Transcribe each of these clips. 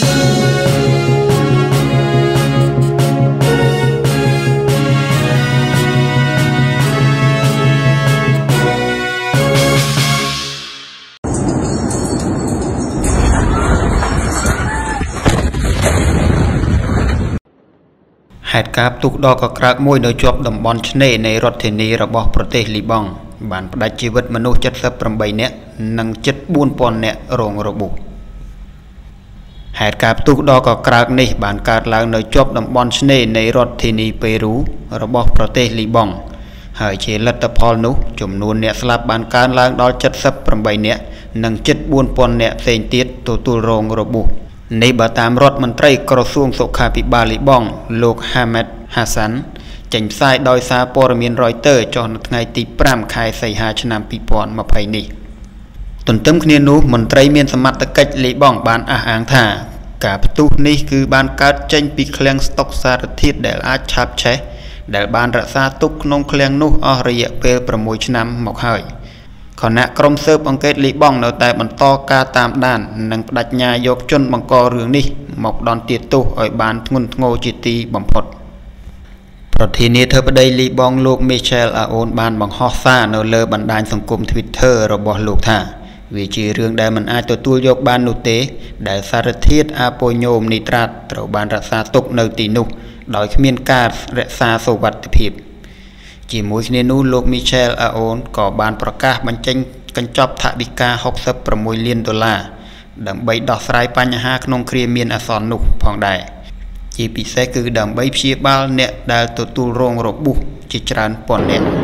ហេតុការណ៍ផ្ទុះដ៏កក្រើកមួយនៅជាប់តំបន់ឆ្នេរនៃរដ្ឋធានីរបស់ប្រទេសលីបង់បានផ្តាច់ជីវិតមនុស្ស78នាក់និងជិត4000នាក់រងរបួស ហេតុការណ៍ផ្ទុះដ៏កក្រើកនេះបានកើតឡើងនៅជាប់តំបន់ឆ្នេរនៃរដ្ឋធានីប៉េរូរបស់ប្រទេសលីបង់ហើយជាលទ្ធផលនោះចំនួនអ្នកស្លាប់បានកើនឡើងដល់78នាក់និងជិត4000នាក់ផ្សេងទៀតទទួលរងរបួសនេះបើតាមរដ្ឋមន្ត្រីក្រសួងសុខាភិបាលលីបង់លោក Hamed Hassan ចេញផ្សាយដោយសារព័ត៌មាន Reuters ចុះនៅថ្ងៃទី5ខែសីហាឆ្នាំ2020នេះទន្ទឹមគ្នានោះមន្ត្រីមានសមត្ថកិច្ចលីបង់បានអះអាងថា ការផ្ទុះនេះគឺបានកើតចេញពីឃ្លាំងស្តុកសារធាតុដែលអាចឆាបឆេះដែលបានរក្សាទុកក្នុងឃ្លាំងនោះអស់រយៈពេល6ឆ្នាំមកហើយ។ខណៈក្រុមស៊ើបអង្កេតលីបង់នៅតែបន្តការតាមដាន និងបដិញ្ញាយកជនបង្ករឿងនេះ មកដន្ទាទោសឲ្យបានធ្ងន់ធ្ងរជាទីបំផុតប្រធានាធិបតីលីបង់លោក Michel Aoun បានបង្ហោះសារនៅលើបណ្ដាញសង្គម Twitter របស់លោកថា វាជារឿងដែលមិនអាចទទួលយកបាននោះទេ ដែលសារធាតុអាប៉ូញូមនីត្រាតត្រូវបានរក្សាទុកនៅទីនោះ ដោយគ្មានការរក្សាសុវត្ថិភាព។ជាមួយគ្នានោះលោក Michel Aoun ក៏បានប្រកាសបញ្ចេញកញ្ចប់ថវិកា66លានដុល្លារដើម្បីដោះស្រាយបញ្ហាក្នុងគ្រាមានអាសន្ននោះផងដែរជាពិសេសគឺដើម្បីព្យាបាលអ្នកដែលទទួលរងរបួសជាច្រើនពាន់នាក់។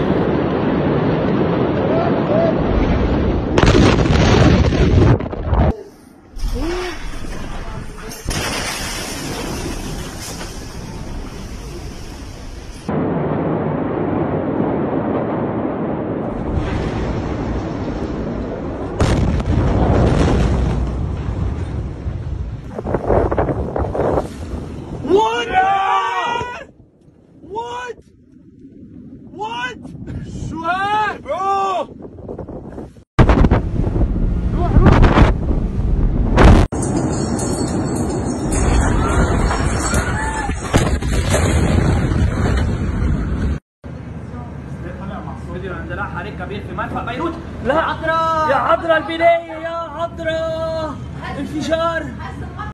What? What? شو هاد؟ روح روح كبير في مدخل بيروت لا عطرة يا عطرة البنية يا عطرة انفجار